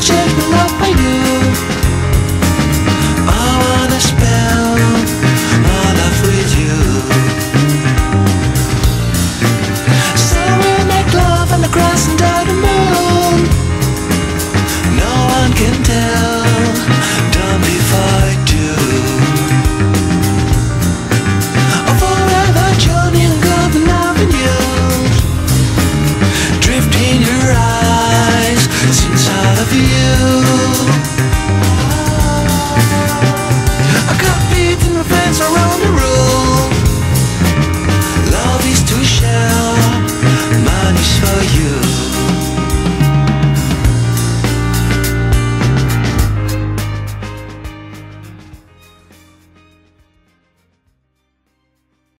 check the dance around the room.